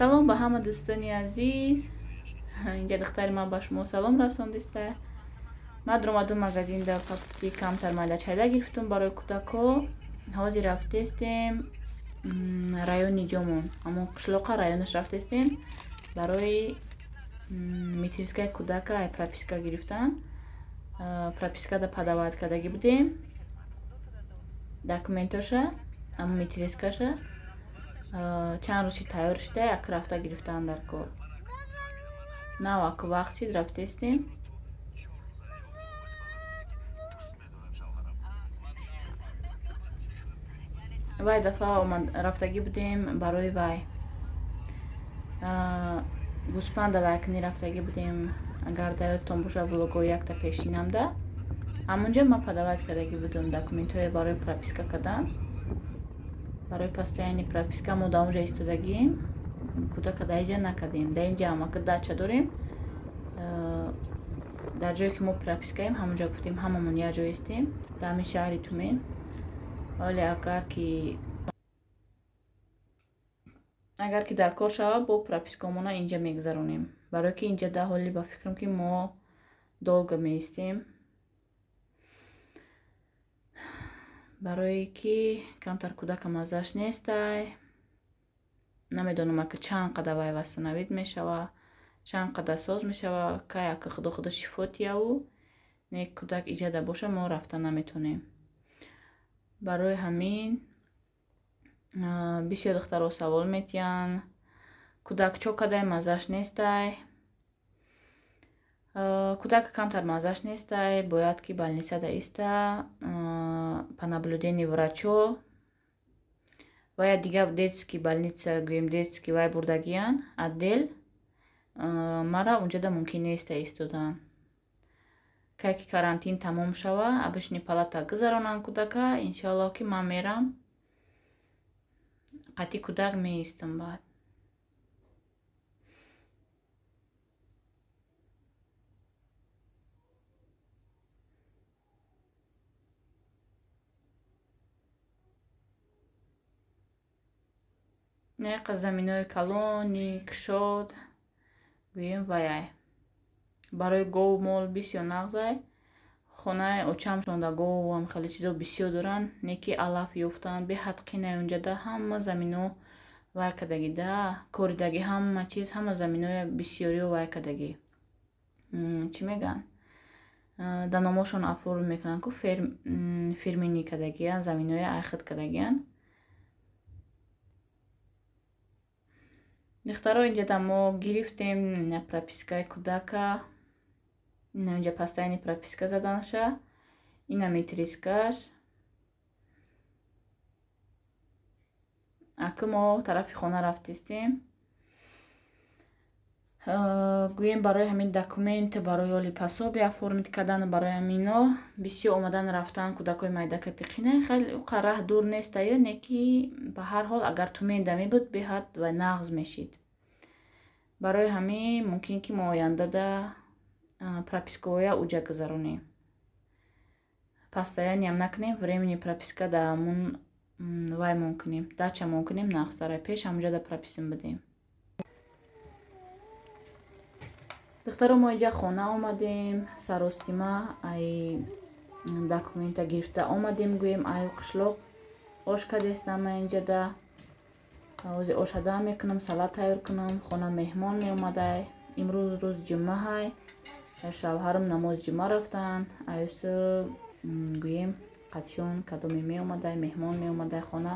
салом ба ҳама дӯстони азиз. Инҷа духтари ман ба шумо салом расондиста. Ман омадум магазинда факти камтар майда чайда гирифтум барои кӯдако ҳозир рафтестем райони ҷомон. Ҳамон қишлоқа районаш рафтестем барои метрискаи кӯдака прописка гирифтан. Пропискада падават кардагӣ будем. Документоша ҳамон метрискаша чанд рӯзи тайёр шуда як рафта гирифтаам дар кор. Навак вақт чид рафтестем? Вай дафъа рафтагӣ будем барои вай. Гӯспанда вайкни рафтагӣ будем агар даёдтон боша влого якта пешинамда ҳамунҷо ман падават кардагӣ будам документҳое барои прописка кардан барои постоянни прописка мо дар онҷа истодагием. Кӯдака дар инҷа накардем. Дар инҷа амака дача дорем дар ҷое ки мо пропискаем ҳамонҷа гуфтем ҳамамон якҷо истем. Дар ҳамин шаҳри тумен вале агар ки агар ки дар кор шава бо пропискаомона инҷа мегузаронем. Барое ки инҷа дар ҳоли ба фикрам ки мо долго меистем барое ки камтар кӯдака маззаш нестай. Намедонам ака чанд қада вай вастанавид мешава чанд қада соз мешава кай ака худо худо шифотияву не кӯдак иҷада боша мо рафта наметонем. Барои ҳамин бисёр духтаро савол метиҳанд. Кӯдак чо кадай маззаш нестай? Кӯдак камтар маззаш нестай? Бояд ки больница да иста по наблюдении врачо ва я дигар детский больница гӯем детский вай бурдагиян отдел мара унҷода мумкин неста истодан кай ки карантин тамом шава обычни палата гузаронан кӯдака иншоаллоҳ ки ман мерам. Қатъи кӯдак меистам баъд нақа заминои калони кушод гӯем ваяй барои гову мол бисёр нағзай. Хонаи очам шонда говам хеле чизо бисёр доранд. Не ки алаф ёфтанд беҳад қинай унҷада ҳама замино вай кардагида коридагӣ ҳама чиз ҳама заминои бисёриҳо вай кардагӣ чӣ мегӯянд дар номошон афору мекунанд ку фермини кардагиян заминои айхид кардагиян духтаро инҷада мо гирифтем пропискаи кӯдака инҷа постоянни прописка заданаша ина метрискаш. Аку мо тарафи хона рафтистем. Гӯем барои ҳамин документ барои оли пасоби оформид кардан барои ҳамино бисёр омадан рафтан кӯдакои майдакати қина хеле қараҳ дур нестаю не ки ба ҳар ҳол агар тумеда мебуд беҳад ва нағз мешид барои ҳамин мумкин ки мо ояндада пропискаоя уҷа гузаронем. Постоянниам накунем времени прописка да ҳамун вай монкунем дача монкунем нақстара пеш ҳамунҷада прописим бидем духтаро мо инҷа хона омадем. Саростима ай документа гирифта омадем гӯем. Ай қишлоқ ош кадестама инҷада ҳозир ошада мекунам салат тайёр кунам хона меҳмон меомадай имрӯз рӯз ҷумъаҳай шавҳарам намози ҷумъа рафтанд аюсу гӯем қатишон кадоме меомадай меҳмон меомадай хона.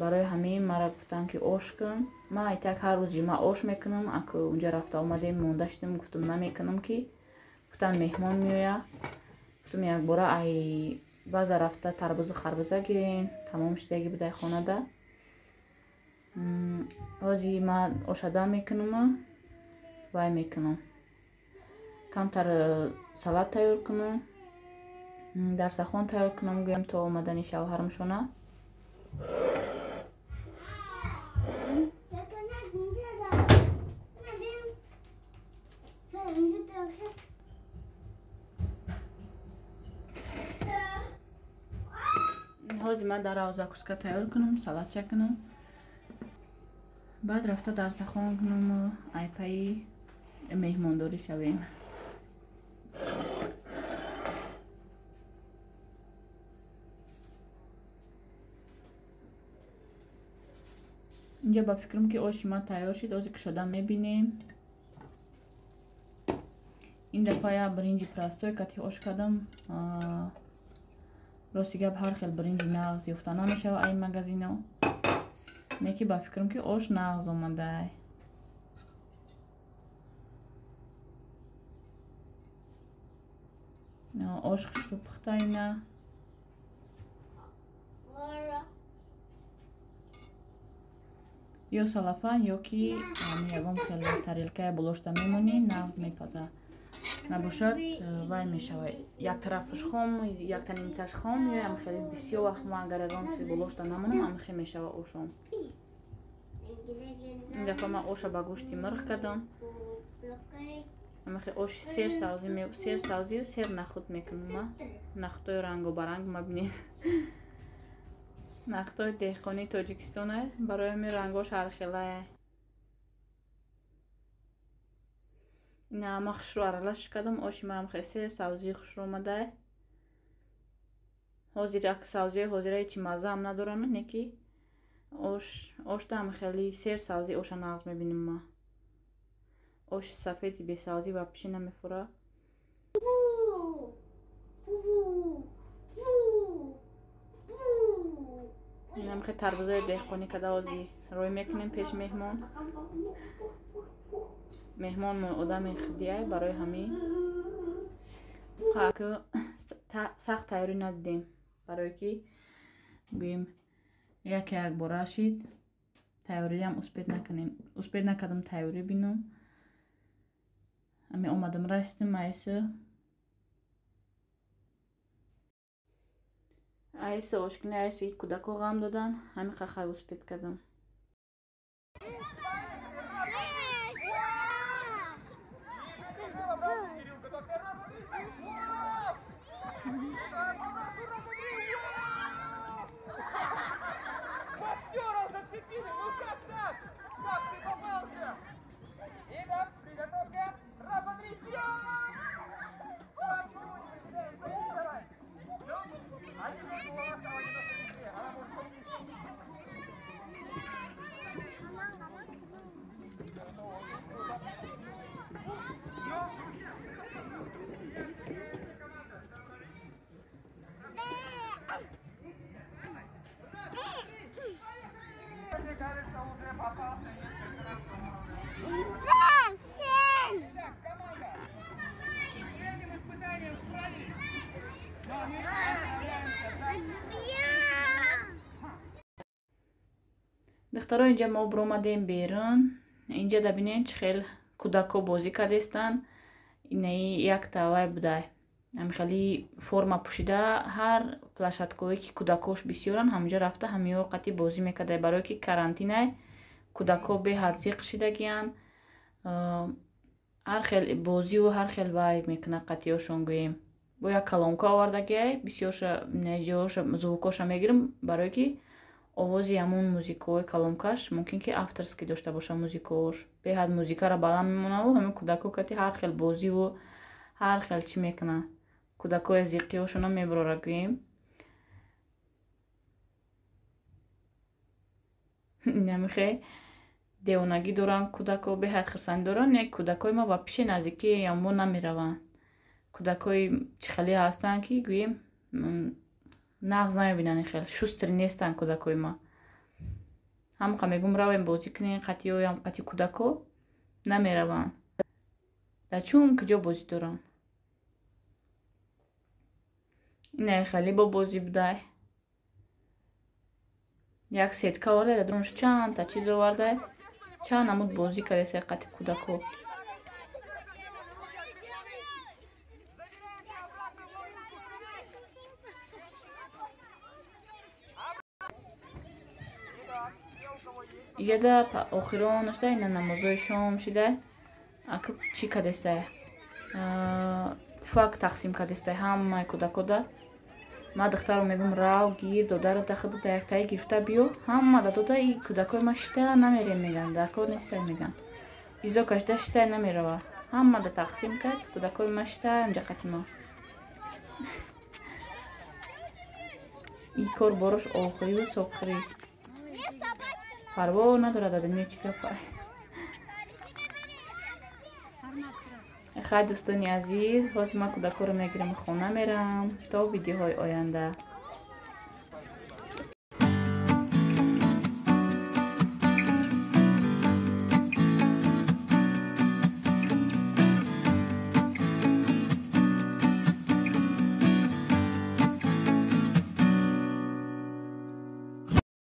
Барои ҳамин мара гуфтанд ки ош кун ман итак ҳар рӯз ҷумъа ош мекунам аку унҷа рафта омадем монда шудем гуфтам намекунам ки гуфтанд меҳмон меоя. Гуфтам якбора ай баъза рафта тарбузу харбуза гирен тамом шудагӣ будай хонада ҳозир ман ошада мекунама вай мекунам. Камтар э, салат тайёр кунам дарсахон тайёр кунам гӯям то омадани шавҳарам шона ҳозир ман дар закуска тайёр кунам салатча кунам баъд рафта дарсахон кунуму айпаи меҳмондорӣ шавем. Инҷа ба фикрам ки оши ма тайёр шид ози кушода мебинем. Ин дафъа я бринҷи простой кати ош кардам рости гап ҳар хел бринҷи нағз ёфта намешава ай магазино неки ба фикрам ки ош нағз омадай ош хишу пухтаина ё салафан ё ки ягон тарелкае болошта мемонӣ нағз мепаза набошад вай мешавад. Як тарафаш хом яктанимташ хом ё ам хеле бисёр вақт ма агар ягон чиз болошта намонам амхе мешава ошом ин дафъа ман оша ба гӯшти мирғ кардам. Амахе оши сер савзӣ сер савзию сер нахут мекунам. Нахутои рангобаранг мабинед нахтои деҳқонии тоҷикистоне барои ми рангош ҳархелае. ина ама хушрӯ аралаш кардам. Оши маам хесе савзии хушрӯ омадае ҳозир як савзиҳои ҳозира ҳечи маззаам надоранд неки ош оштаам хели сер савзи оша нағз мебинам ма. Оши сафеди бесавзӣ ба пиши намефура намхе тарбузои деҳқонӣ када ози рой мекунем пеши меҳмон меҳмон одами хидияй барои ҳами қаку сахт тайёрӣ надидем. Барое ки гӯем яке як бора шид тайёриам успед накунем. Успед накардам тайёрӣ бинум. Ами омадам расидим айсо айса ошкина айса кӯдако ғам додан ҳами қахай успед кардам духтаро инҷа мо биромадем берун. Инҷа дабинед чӣ хел кӯдако бозӣ кардестанд инаи якта вай будай. Ҳамихели форма пӯшида ҳар плашадкое ки кӯдакош бисёранд ҳаминҷо рафта ҳамиё қатӣ бозӣ мекардай барое ки карантинай кӯдако беҳад зиқ шидагиянд ҳар хел бозиву ҳар хел вай мекунад қатиёшон гӯем. Бо як калонка овардагиай бисёрша ҷоша звукоша мегирам барое ки овози ҳамон музикаҳои каломкаш мумкин ки авторски дошта боша музикаош беҳад музикаро баланд мемонаву ҳамин кӯдако кати ҳар хел бозиву ҳар хел чӣ мекунад кӯдакои зиқиошона мебурора гӯем. Намихе девонагӣ доранд кӯдако беҳад хирсанӣ доранд як кӯдакои ма ба пиши наздикии янбо намераванд. Кӯдакои чихелӣ ҳастанд ки гӯем нағз намебинанд хел шустри нестанд кӯдакои ма. Ҳамқа мегӯм равем бозӣ кунем қатиҳоям қати кӯдако намераванд. Да чун куҷо бозӣ доранд? Инаи хеле бо бозӣ будай. Як сетка оварда дадрош чандта чиз оварда чанд намуд бозӣ кардеса қати кӯдако ияда охирон шуда ина намозои шом шуда? Аку чӣ кардеста пуфак тақсим кардеста ҳамаи кӯдакода ма духтаро мегӯм рав гир додаро даха дуда яктаи гирифта биё ҳама да дуда и кӯдакои ма шитая намерем меган дар кор нестай меган изо кашида шитая намерава ҳама да тақсим кард кӯдакои ма шитая анҷақати ма. И кор борош охирию сохирӣ. Парво надорад адамиё чӣ гапа хай дӯстони азиз ҳозир ман кӯдакоро мегирам хона мерам. То видеоҳои оянда